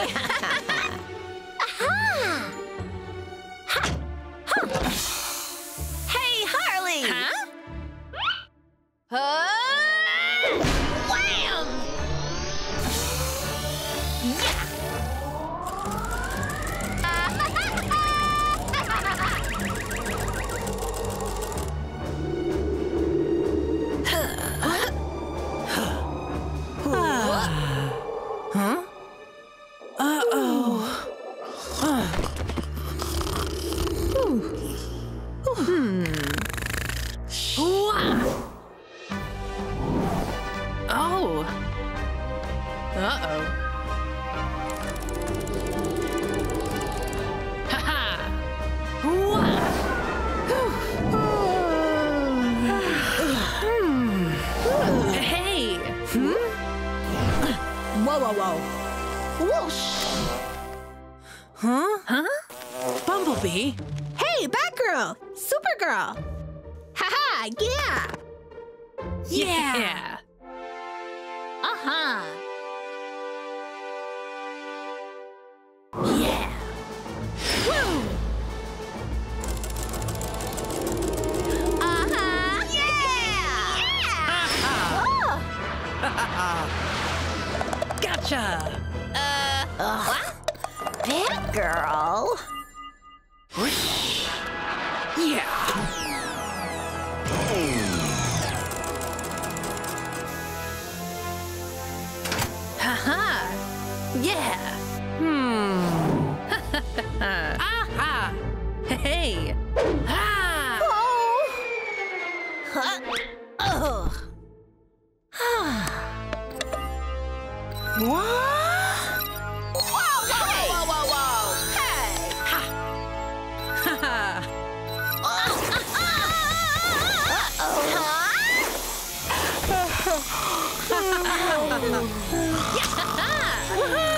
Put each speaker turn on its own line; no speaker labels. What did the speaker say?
Hey, Harley!
Huh?
Huh?
Oh. Uh-oh. Ha-ha! Hey! Hmm.
Whoa, whoa, whoa. Whoosh!
Huh? Huh? Bumblebee?
Hey, Batgirl! Supergirl! Haha, yeah!
Yeah!
Uh-huh. Yeah. Woo! Uh-huh. Yeah! Yeah!
Gotcha!
Uh, what? Batgirl?
Yeah! Yeah! Hmm. Aha! Hey! Ha!
Oh! Huh? Ugh. what? Whoa, whoa,